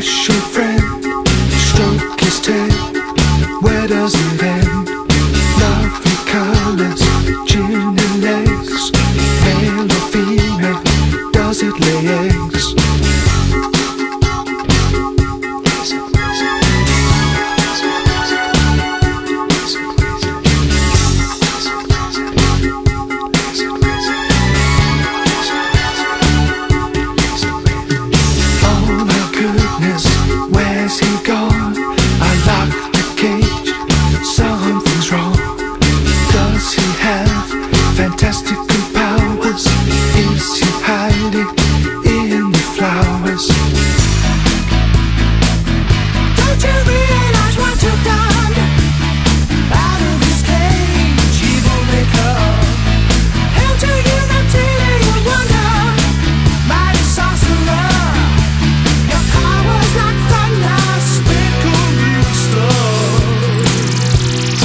special friend Stroke his tail, where does it end? Lovely colors, gin and legs Male or female, does it lay eggs?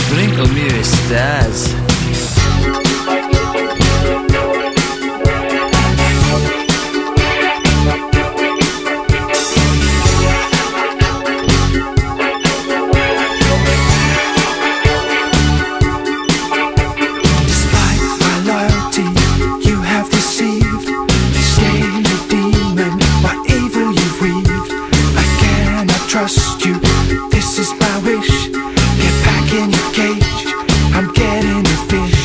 Brinco mil stars. Getting a fish.